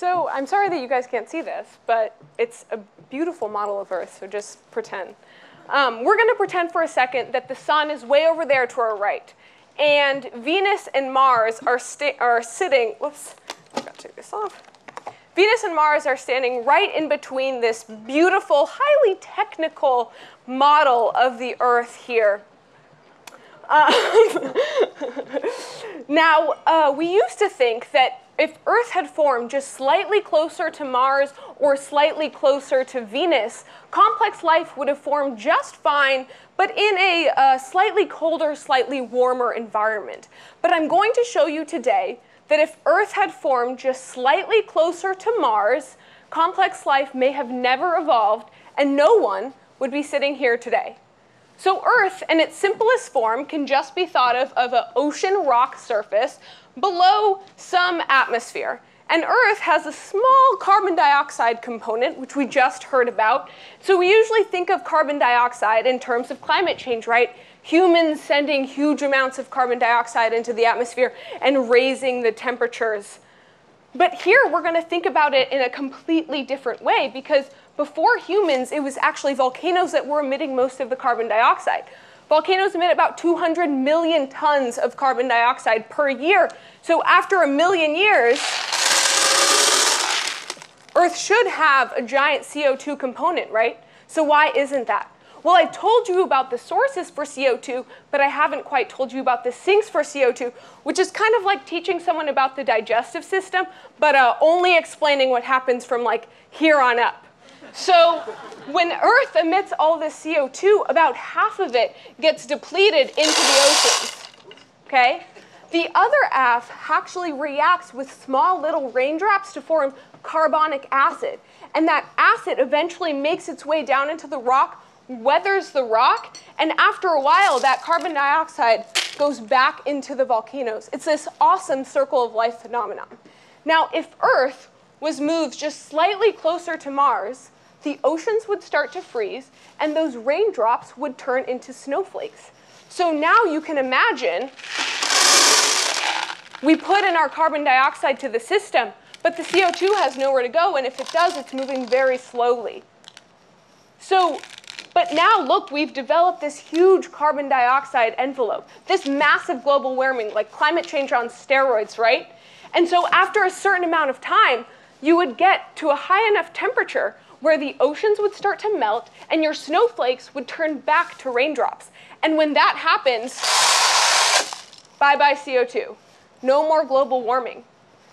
So I'm sorry that you guys can't see this, but it's a beautiful model of Earth, so just pretend. Um, we're going to pretend for a second that the sun is way over there to our right. And Venus and Mars are, are sitting, whoops, I forgot to take this off. Venus and Mars are standing right in between this beautiful, highly technical model of the Earth here. Um, now, uh, we used to think that if Earth had formed just slightly closer to Mars or slightly closer to Venus, complex life would have formed just fine, but in a uh, slightly colder, slightly warmer environment. But I'm going to show you today that if Earth had formed just slightly closer to Mars, complex life may have never evolved, and no one would be sitting here today. So Earth, in its simplest form, can just be thought of of an ocean rock surface below some atmosphere. And Earth has a small carbon dioxide component, which we just heard about. So we usually think of carbon dioxide in terms of climate change, right? Humans sending huge amounts of carbon dioxide into the atmosphere and raising the temperatures. But here we're going to think about it in a completely different way because before humans, it was actually volcanoes that were emitting most of the carbon dioxide. Volcanoes emit about 200 million tons of carbon dioxide per year. So after a million years, Earth should have a giant CO2 component, right? So why isn't that? Well, I told you about the sources for CO2, but I haven't quite told you about the sinks for CO2, which is kind of like teaching someone about the digestive system, but uh, only explaining what happens from like here on up. So when Earth emits all this CO2, about half of it gets depleted into the oceans. Okay? The other half actually reacts with small little raindrops to form carbonic acid. And that acid eventually makes its way down into the rock, weathers the rock, and after a while, that carbon dioxide goes back into the volcanoes. It's this awesome circle of life phenomenon. Now, if Earth was moved just slightly closer to Mars, the oceans would start to freeze and those raindrops would turn into snowflakes. So now you can imagine we put in our carbon dioxide to the system, but the CO2 has nowhere to go, and if it does, it's moving very slowly. So, but now look, we've developed this huge carbon dioxide envelope, this massive global warming, like climate change on steroids, right? And so after a certain amount of time, you would get to a high enough temperature where the oceans would start to melt and your snowflakes would turn back to raindrops. And when that happens, bye bye CO2. No more global warming.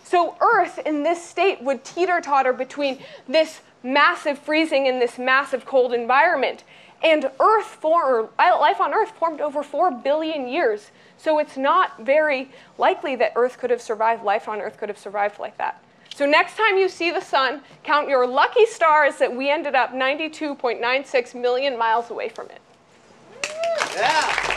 So Earth in this state would teeter totter between this massive freezing and this massive cold environment. And Earth for, life on Earth formed over 4 billion years. So it's not very likely that Earth could have survived, life on Earth could have survived like that. So next time you see the sun, count your lucky stars that we ended up 92.96 million miles away from it. Yeah.